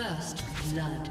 First blood.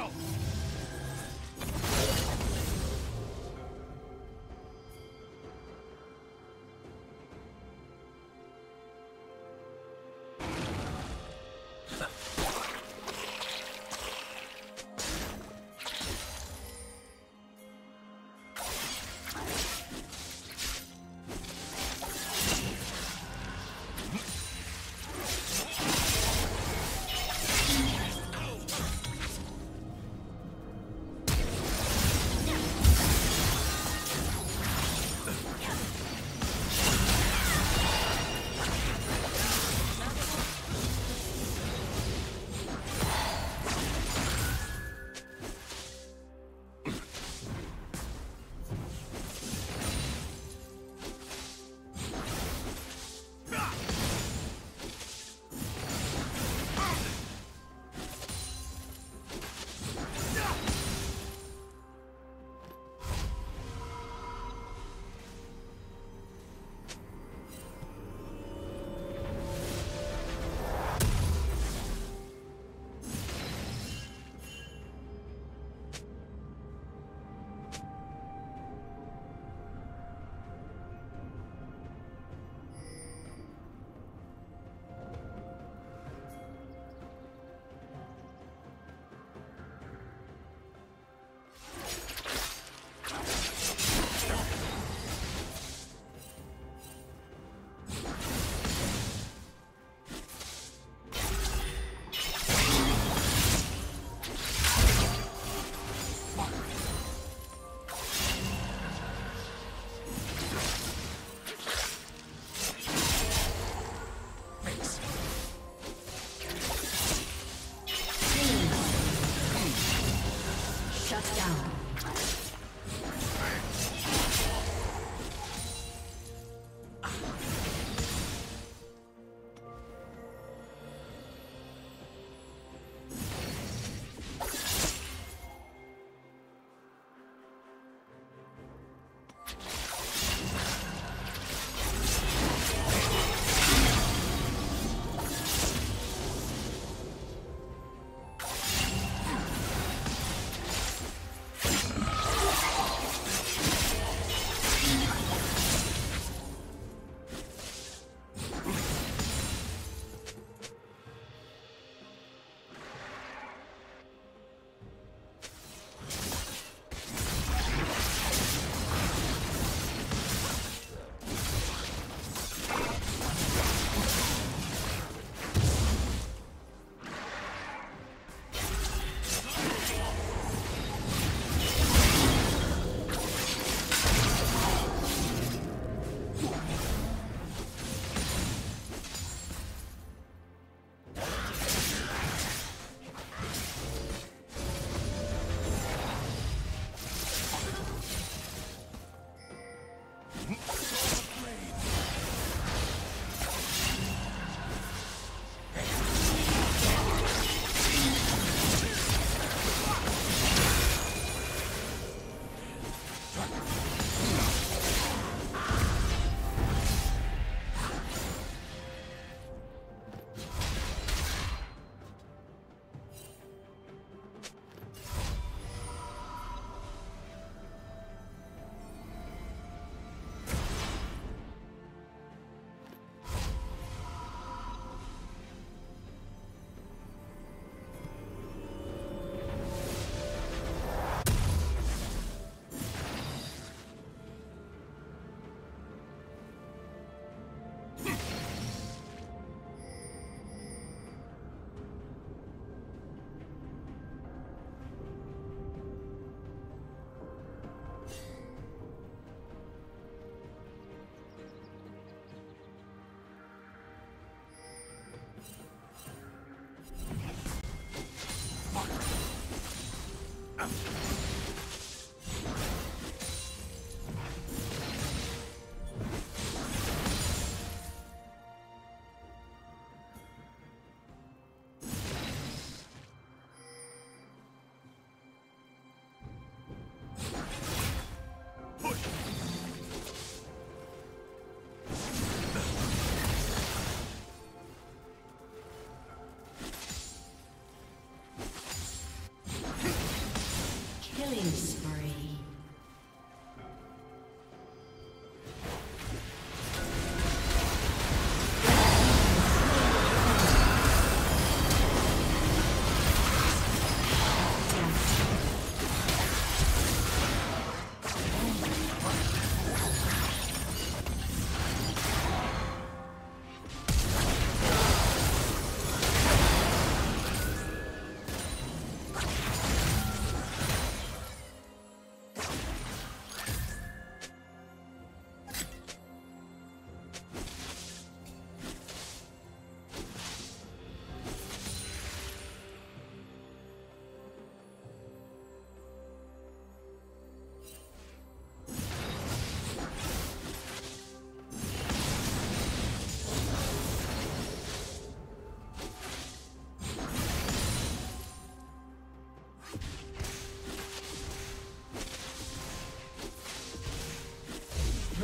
Go!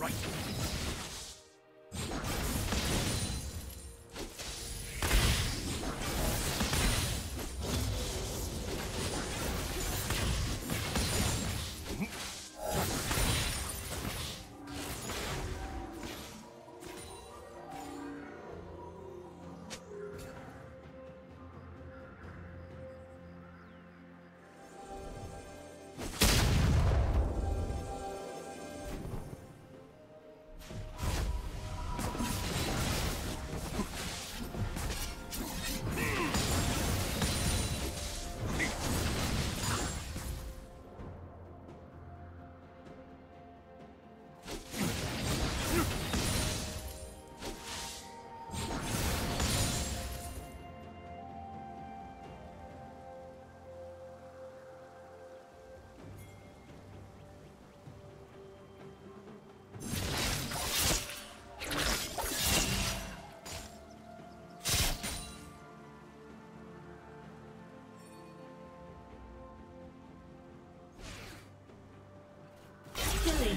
Right.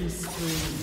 Killing spree.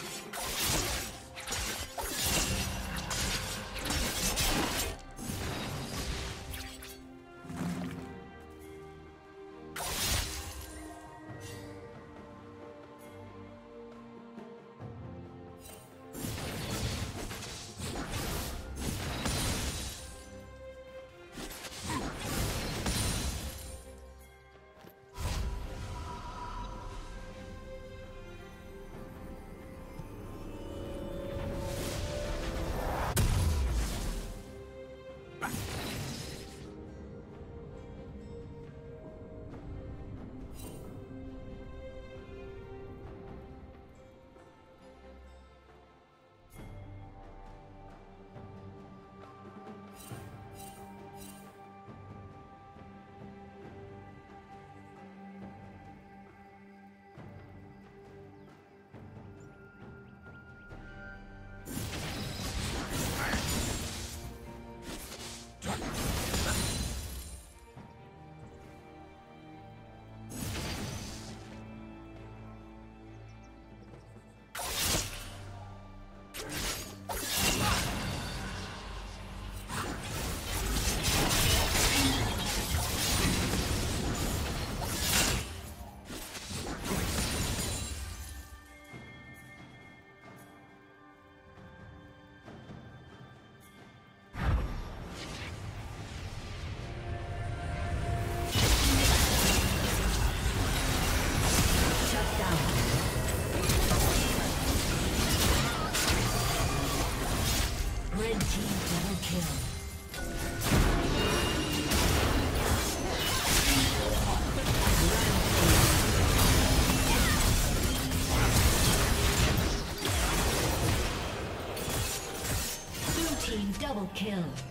Kill.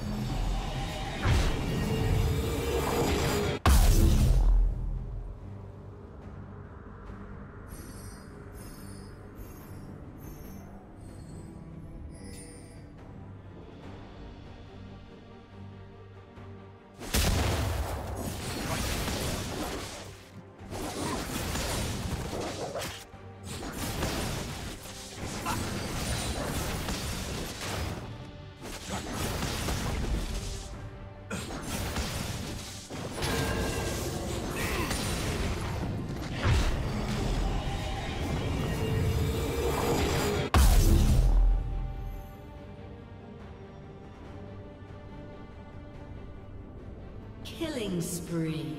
Killing spree.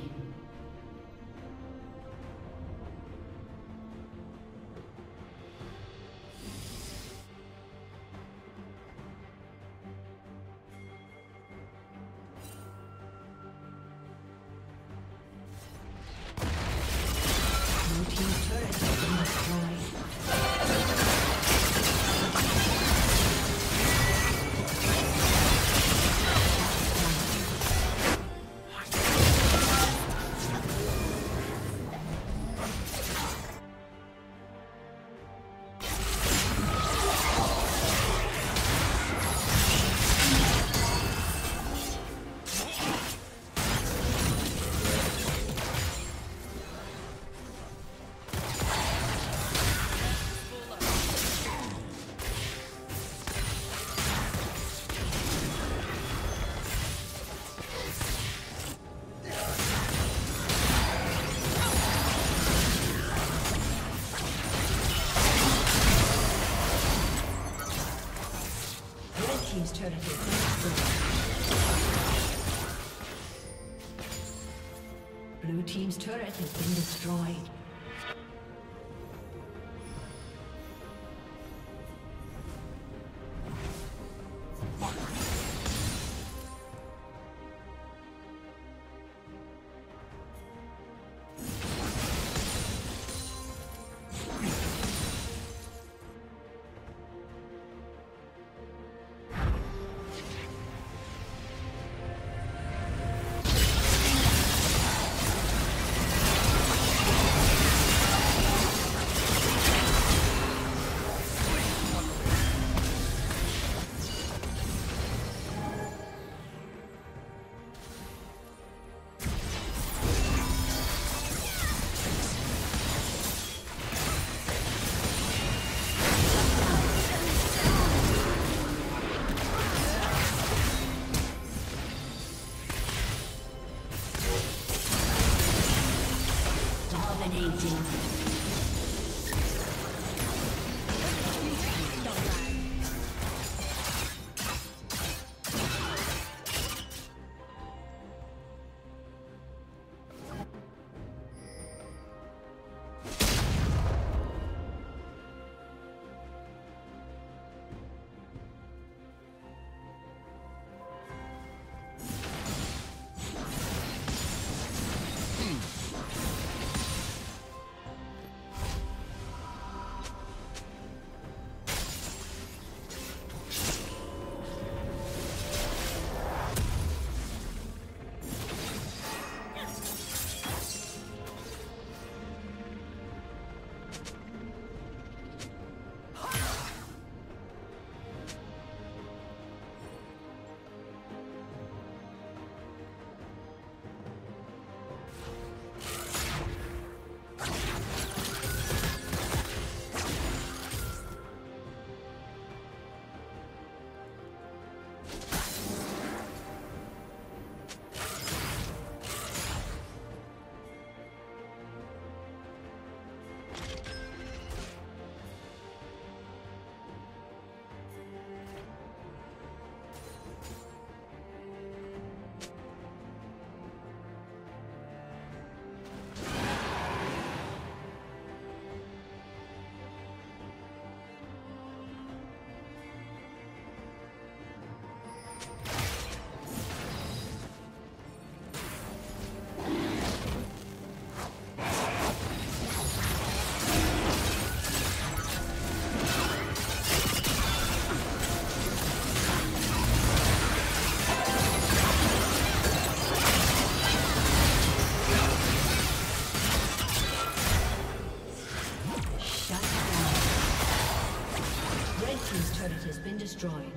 destroyed.